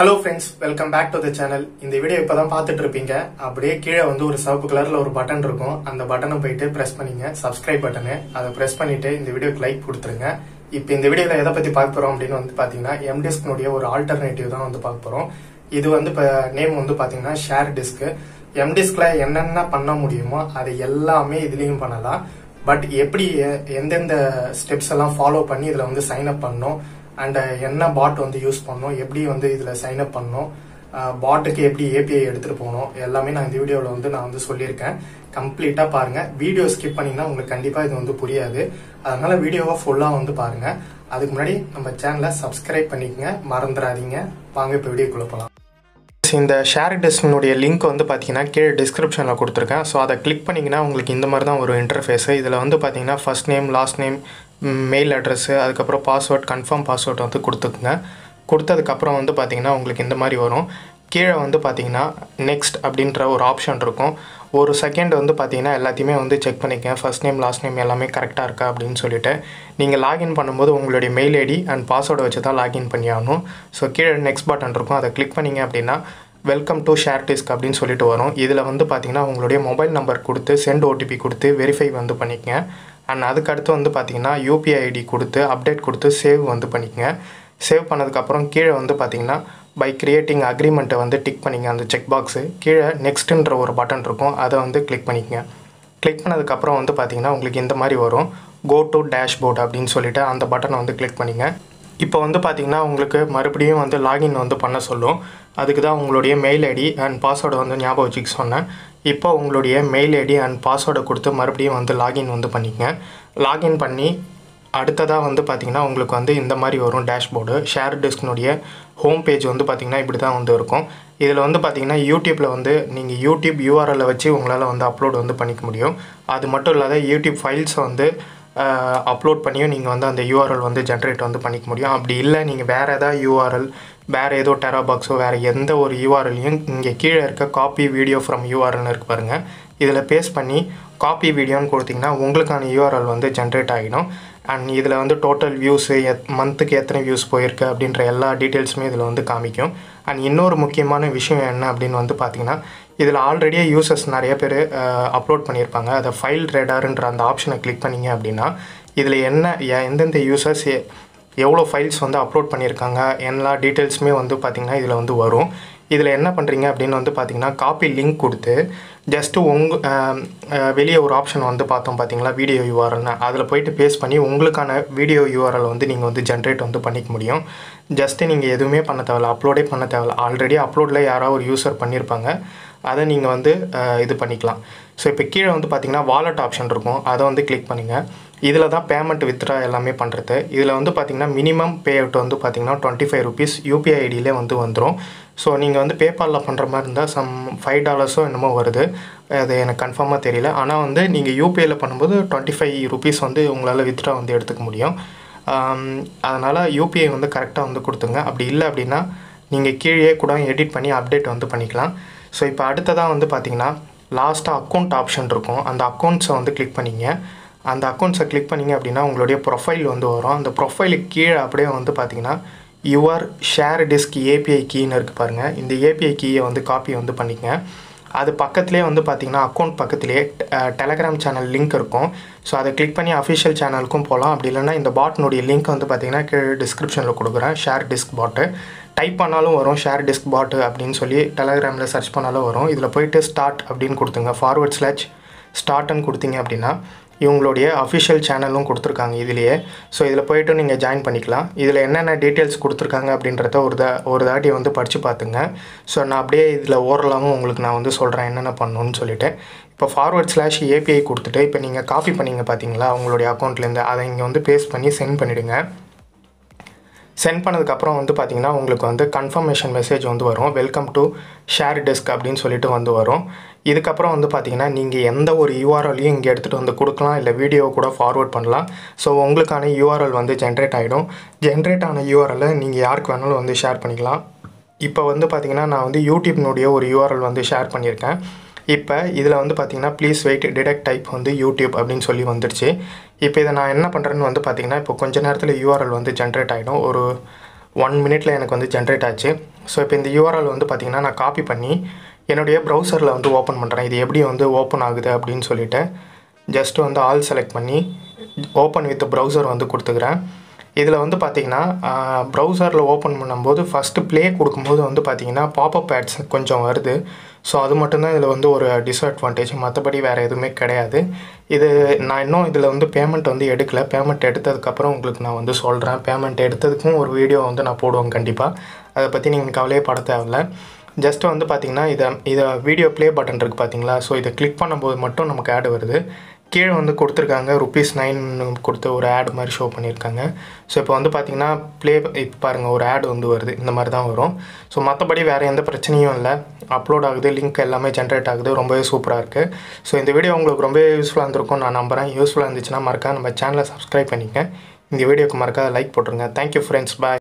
Hello friends welcome back to the channel இந்த வீடியோ இப்பதான் பார்த்துட்டு இருப்பீங்க அப்படியே கீழே வந்து ஒரு சிவப்பு கலரில் ஒரு பட்டன் இருக்கும். அந்த பட்டனை போயிட்டு ப்ரெஸ் பண்ணிங்க. சப்ஸ்கிரைப் பட்டனு அதை ப்ரெஸ் பண்ணிட்டு இந்த வீடியோக்கு லைக் கொடுத்துருங்க. இப்போ இந்த வீடியோவில் எதை பற்றி பார்க்க போகிறோம் அப்படின்னு வந்து பார்த்தீங்கன்னா எம்டிஸ்க்னுடைய ஒரு ஆல்டர்னேட்டிவ் தான் வந்து பார்க்க போகிறோம் இது வந்து இப்போ நேம் வந்து பார்த்தீங்கன்னா ஷேர் டிஸ்க்கு எம்டிஸ்கில் என்னென்ன பண்ண முடியுமோ அது எல்லாமே இதுலேயும் பண்ணலாம். பட் எப்படி எந்தெந்த ஸ்டெப்ஸ் எல்லாம் ஃபாலோ பண்ணி இதில் வந்து சைன் அப் பண்ணணும்? அண்ட் uh, என்ன பாட் வந்து யூஸ் பண்ணணும் எப்படி வந்து இதுல சைன் அப் பண்ணணும் uh, பாட்டுக்கு எப்படி ஏபிஐ எடுத்துட்டு போகணும் எல்லாமே நான் இந்த வீடியோவில் வந்து நான் வந்து சொல்லியிருக்கேன். கம்ப்ளீட்டா பாருங்க. வீடியோ ஸ்கிப் பண்ணீங்கன்னா உங்களுக்கு கண்டிப்பா இது வந்து புரியாது. அதனால வீடியோவை ஃபுல்லா வந்து பாருங்க. அதுக்கு முன்னாடி நம்ம சேனலை சப்ஸ்கிரைப் பண்ணிக்கங்க. மறந்துடாதீங்க. வாங்க இப்போ வீடியோக்குள்ளே போகலாம் இந்த ஷேர் டிஸ்கினுடைய லிங்க் வந்து பார்த்தீங்கன்னா கீழே டிஸ்கிரிப்ஷனில் கொடுத்துருக்கேன். ஸோ அதை கிளிக் பண்ணிங்கன்னா உங்களுக்கு இந்த மாதிரி தான் ஒரு இன்டர்ஃபேஸு இதில் வந்து பார்த்தீங்கன்னா first name last name mail address அதுக்கப்புறம் பாஸ்வேர்ட் கன்ஃபார்ம் பாஸ்வேர்ட் வந்து கொடுத்துக்குங்க. கொடுத்ததுக்கப்புறம் வந்து பார்த்தீங்கன்னா உங்களுக்கு இந்த மாதிரி வரும். கீழே வந்து பார்த்தீங்கன்னா நெக்ஸ்ட் அப்படின்ற ஒரு ஆப்ஷன் இருக்கும். ஒரு செகண்ட் வந்து பார்த்தீங்கன்னா எல்லாத்தையுமே வந்து செக் பண்ணிக்கங்க. ஃபர்ஸ்ட் நேம் லாஸ்ட் நேம் எல்லாமே கரெக்டாக இருக்கா அப்படின்னு சொல்லிட்டு நீங்கள் லாகின் பண்ணும்போது உங்களுடைய மெயில் ஐடி அண்ட் பாஸ்வேர்டை வச்சு தான் லாகின் பண்ணி ஆகணும் ஸோ கீழே நெக்ஸ்ட் பட்டன் இருக்கும். அதை கிளிக் பண்ணீங்க அப்படின்னா வெல்கம் டு ஷேர் டிஸ்க் அப்படின்னு சொல்லிட்டு வரும். இதில் வந்து பார்த்தீங்கன்னா உங்களுடைய மொபைல் நம்பர் கொடுத்து சென்ட் ஓடிபி கொடுத்து வெரிஃபை வந்து பண்ணிக்கங்க. அண்ட் அதுக்கடுத்து வந்து பார்த்தீங்கன்னா யூபிஐ ஐடி கொடுத்து அப்டேட் கொடுத்து சேவ் வந்து பண்ணிக்கங்க. சேவ் பண்ணதுக்கப்புறம் கீழே வந்து பார்த்தீங்கன்னா பை கிரியேட்டிங் அக்ரிமெண்ட்டை வந்து டிக் பண்ணிங்க அந்த செக் பாக்ஸு கீழே நெக்ஸ்ட்டுன்ற ஒரு பட்டன் இருக்கும். அதை வந்து கிளிக் பண்ணிக்கங்க. கிளிக் பண்ணதுக்கப்புறம் வந்து பார்த்தீங்கன்னா உங்களுக்கு இந்த மாதிரி வரும். கோ டு டேஷ்போர்ட் அப்படின்னு சொல்லிட்டு அந்த பட்டனை வந்து கிளிக் பண்ணிங்க. இப்போ வந்து பார்த்தீங்கன்னா உங்களுக்கு மறுபடியும் வந்து லாகின் வந்து பண்ண சொல்லும். அதுக்கு தான் உங்களுடைய மெயில் ஐடி அண்ட் பாஸ்வேர்டை வந்து ஞாபகம் வச்சுக்க சொன்னேன். இப்போ உங்களுடைய மெயில் ஐடி அண்ட் பாஸ்வேர்டை கொடுத்து மறுபடியும் வந்து லாகின் வந்து பண்ணிக்கங்க. லாகின் பண்ணி அடுத்ததாக வந்து பார்த்தீங்கன்னா உங்களுக்கு வந்து இந்த மாதிரி வரும் டேஷ்போர்டு ஷேர் டிஸ்கினுடைய ஹோம் பேஜ் வந்து பார்த்தீங்கன்னா இப்படி தான் வந்து இருக்கும். இதில் வந்து பார்த்தீங்கன்னா யூடியூப்பில் வந்து நீங்கள் யூடியூப் யூஆர்எல்லை வச்சு உங்களால் வந்து அப்லோட் வந்து பண்ணிக்க முடியும். அது மட்டும் இல்லாத யூடியூப் ஃபைல்ஸை வந்து அப்லோட் பண்ணியும் நீங்கள் வந்து அந்த யூஆர்எல் வந்து ஜென்ரேட் வந்து பண்ணிக்க முடியும். அப்படி இல்லை நீங்கள் வேறு ஏதாவது யூஆர்எல் வேறு ஏதோ டெராபாக்ஸோ வேறு எந்த ஒரு யூஆர்எல்லையும் இங்கே கீழே இருக்க காப்பி வீடியோ ஃப்ரம் யூஆர்எல்னு இருக்கு பாருங்கள் இதில் பேஸ்ட் பண்ணி காப்பி வீடியோன்னு கொடுத்தீங்கன்னா உங்களுக்கான யூஆர்எல் வந்து ஜென்ரேட் ஆகிடும் அண்ட் இதில் வந்து டோட்டல் வியூஸு எத் மந்த்துக்கு எத்தனை வியூஸ் போயிருக்கு அப்படின்ற எல்லா டீட்டெயில்ஸுமே இதில் வந்து காமிக்கும். அண்ட் இன்னொரு முக்கியமான விஷயம் என்ன அப்படின்னு வந்து பார்த்தீங்கன்னா இதில் ஆல்ரெடியே யூசர்ஸ் நிறைய பேர் அப்லோட் பண்ணியிருப்பாங்க. அதை ஃபைல் ரேடாருன்ற அந்த ஆப்ஷனை கிளிக் பண்ணீங்க அப்படின்னா இதில் என்ன எந்தெந்த யூசர்ஸ் எவ்வளோ ஃபைல்ஸ் வந்து அப்லோட் பண்ணியிருக்காங்க எல்லா டீட்டெயில்ஸுமே வந்து பார்த்திங்கன்னா இதில் வந்து வரும். இதில் என்ன பண்ணுறீங்க அப்படின்னு வந்து பார்த்தீங்கன்னா காப்பி லிங்க் கொடுத்து ஜஸ்ட்டு உங்க வெளியே ஒரு ஆப்ஷன் வந்து பார்த்தோம் பார்த்தீங்களா வீடியோ யூஆர்எல்னு அதில் போயிட்டு பேஸ்ட் பண்ணி உங்களுக்கான வீடியோ யூஆர்எல் வந்து நீங்கள் வந்து ஜென்ரேட் வந்து பண்ணிக்க முடியும். ஜஸ்ட்டு நீங்கள் எதுவுமே பண்ண தேவையில்ல அப்லோடே பண்ண தேவையில்ல. ஆல்ரெடி அப்லோடில் யாராவது ஒரு யூஸர் பண்ணியிருப்பாங்க அதை நீங்கள் வந்து இது பண்ணிக்கலாம். ஸோ இப்போ கீழே வந்து பார்த்தீங்கன்னா வாலெட் ஆப்ஷன் இருக்கும். அதை வந்து கிளிக் பண்ணுங்கள் இதில் தான் பேமெண்ட் வித்ரா எல்லாமே பண்ணுறது இதில் வந்து பார்த்தீங்கன்னா மினிமம் பே அவுட் வந்து பார்த்தீங்கன்னா டுவெண்ட்டி ஃபைவ் ருபீஸ் யூபிஐ ஐடியிலே வந்து வந்துடும் ஸோ நீங்கள் வந்து பேபாலில் பண்ணுற மாதிரி இருந்தால் சம் ஃபைவ் டாலர்ஸோ என்னமோ வருது. அது எனக்கு கன்ஃபார்மாக தெரியல. ஆனால் வந்து நீங்கள் யூபிஐயில் பண்ணும்போது டுவெண்ட்டி ஃபைவ் ருபீஸ் வந்து உங்களால் வித்ரா வந்து எடுத்துக்க முடியும். அதனால் யூபிஐ வந்து கரெக்டாக வந்து கொடுத்துங்க. அப்படி இல்லை அப்படின்னா நீங்கள் கீழே கூட எடிட் பண்ணி அப்டேட் வந்து பண்ணிக்கலாம். ஸோ இப்போ அடுத்ததாக வந்து பார்த்தீங்கன்னா லாஸ்ட்டாக அக்கௌண்ட் ஆப்ஷன் இருக்கும். அந்த அக்கௌண்ட்ஸை வந்து கிளிக் பண்ணிங்க. அந்த அக்கௌண்ட்ஸை கிளிக் பண்ணிங்க அப்படின்னா உங்களுடைய ப்ரொஃபைல் வந்து வரும். அந்த ப்ரொஃபைலுக்கு கீழே அப்படியே வந்து பார்த்தீங்கன்னா யுவர் ஷேர் டிஸ்க் ஏபிஐ கீன்னு இருக்குது பாருங்கள் இந்த ஏபிஐ கீயை வந்து காப்பி வந்து பண்ணிக்கங்க. அது பக்கத்துலேயே வந்து பார்த்தீங்கன்னா அக்கௌண்ட் பக்கத்துலேயே டெலகிராம் சேனல் லிங்க் இருக்கும். ஸோ அதை கிளிக் பண்ணி அஃபிஷியல் சேனலுக்கும் போகலாம் அப்படி இல்லைன்னா இந்த பாட்னுடைய லிங்க் வந்து பார்த்தீங்கன்னா கீழே டிஸ்கிரிப்ஷனில் கொடுக்குறேன். ஷேர் டிஸ்க் பாட்டு டைப் பண்ணாலும் வரும் ஷேர் டிஸ்க் பாட்டு அப்படின்னு சொல்லி டெலகிராமில் சர்ச் பண்ணாலும் வரும். இதில் போயிட்டு ஸ்டார்ட் அப்படின்னு கொடுத்துங்க. ஃபார்வர்ட் ஸ்லாச் ஸ்டார்ட்னு கொடுத்தீங்க அப்படின்னா இவங்களுடைய அஃபிஷியல் சேனலும் கொடுத்துருக்காங்க இதுலேயே. ஸோ இதில் போயிட்டு நீங்கள் ஜாயின் பண்ணிக்கலாம். இதில் என்னென்ன டீட்டெயில்ஸ் கொடுத்துருக்காங்க அப்படின்றத ஒரு த ஒரு தாட்டி வந்து படித்து பார்த்துங்க. ஸோ நான் அப்படியே இதில் ஓரலாகவும் உங்களுக்கு நான் வந்து சொல்கிறேன் என்னென்ன பண்ணணும்னு சொல்லிட்டு. இப்போ ஃபார்வர்ட் ஸ்லாஷ் ஏபிஐ கொடுத்துட்டு இப்போ நீங்கள் காப்பி பண்ணிங்க பார்த்தீங்களா? உங்களுடைய அக்கௌண்ட்லேருந்து அதை இங்கே வந்து பேஸ்ட் பண்ணி சென்ட் பண்ணிவிடுங்க சென்ட் பண்ணதுக்கப்புறம் வந்து பார்த்தீங்கன்னா உங்களுக்கு வந்து கன்ஃபர்மேஷன் மெசேஜ் வந்து வரும். வெல்கம் டு ஷேர் டெஸ்க் அப்படின்னு சொல்லிட்டு வந்து வரும். இதுக்கப்புறம் வந்து பார்த்தீங்கன்னா நீங்கள் எந்த ஒரு யூஆர்எல்லையும் இங்கே எடுத்துகிட்டு வந்து கொடுக்கலாம் இல்லை வீடியோ கூட ஃபார்வர்ட் பண்ணலாம். ஸோ உங்களுக்கான யூஆர்எல் வந்து ஜென்ரேட் ஆகிடும் ஜென்ரேட் ஆன யூஆர்எல்லை நீங்கள் யாருக்கு வேணாலும் வந்து ஷேர் பண்ணிக்கலாம். இப்போ வந்து பார்த்தீங்கன்னா நான் வந்து யூடியூப்னுடைய ஒரு யூஆர்எல் வந்து ஷேர் பண்ணியிருக்கேன். இப்போ இதில் வந்து பார்த்தீங்கன்னா ப்ளீஸ் வெயிட் டிடெக்ட் டைப் வந்து யூடியூப் அப்படின்னு சொல்லி வந்துடுச்சு. இப்போ இதை நான் என்ன பண்ணுறேன்னு வந்து பார்த்தீங்கன்னா இப்போ கொஞ்ச நேரத்தில் யூஆர்எல் வந்து ஜென்ரேட் ஆகிடும் ஒரு ஒன் மினிட்ல எனக்கு வந்து ஜென்ரேட் ஆச்சு. ஸோ இப்போ இந்த யூஆர்எல் வந்து பார்த்திங்கன்னா நான் காப்பி பண்ணி என்னுடைய ப்ரௌசரில் வந்து ஓப்பன் பண்ணுறேன் இது எப்படி வந்து ஓப்பன் ஆகுது அப்படின்னு சொல்லிட்டு ஜஸ்ட் வந்து ஆல் செலக்ட் பண்ணி ஓப்பன் வித் ப்ரௌசர் வந்து கொடுத்துக்கிறேன். இதில் வந்து பார்த்தீங்கன்னா ப்ரௌசரில் ஓப்பன் பண்ணும்போது ஃபஸ்ட்டு ப்ளே கொடுக்கும்போது வந்து பார்த்திங்கன்னா பாப்பப் ஆட்ஸ் கொஞ்சம் வருது. ஸோ அது மட்டும்தான் இதில் வந்து ஒரு டிஸ்அட்வான்டேஜ் மற்றபடி வேறு எதுவுமே கிடையாது. இது நான் இன்னும் இதில் வந்து பேமெண்ட் வந்து எடுக்கல. பேமெண்ட் எடுத்ததுக்கப்புறம் உங்களுக்கு நான் வந்து சொல்கிறேன் பேமெண்ட் எடுத்ததுக்கும் ஒரு வீடியோ வந்து நான் போடுவேன் கண்டிப்பாக அதை பற்றி நீங்கள் கவலையே பட தேவையில்ல. ஜஸ்ட் வந்து பார்த்திங்கன்னா இதை இதை வீடியோ ப்ளே பட்டன் இருக்குது பார்த்தீங்களா ஸோ இதை கிளிக் பண்ணும்போது மட்டும் நமக்கு ஆட் வருது. கீழே வந்து கொடுத்துருக்காங்க ருப்பீஸ் நைன் கொடுத்து ஒரு ஆடு மாதிரி ஷோ பண்ணியிருக்காங்க. ஸோ இப்போ வந்து பார்த்தீங்கன்னா ப்ளே இப்போ பாருங்கள் ஒரு ஆடு வந்து வருது. இந்த மாதிரி தான் வரும். ஸோ மற்றபடி வேறு எந்த பிரச்சனையும் இல்லை. அப்லோட் ஆகுது லிங்க் எல்லாமே ஜென்ரேட் ஆகுது. ரொம்பவே சூப்பராக இருக்குது ஸோ இந்த வீடியோ உங்களுக்கு ரொம்ப யூஸ்ஃபுல்லாக இருந்திருக்கும் நான் நம்புகிறேன் யூஸ்ஃபுல்லாக இருந்துச்சுன்னா மறக்காம நம்ம சேனலை சப்ஸ்கிரைப் பண்ணிக்கங்க. இந்த வீடியோக்கு மறக்காத லைக் போட்டுருங்க. Thank you friends bye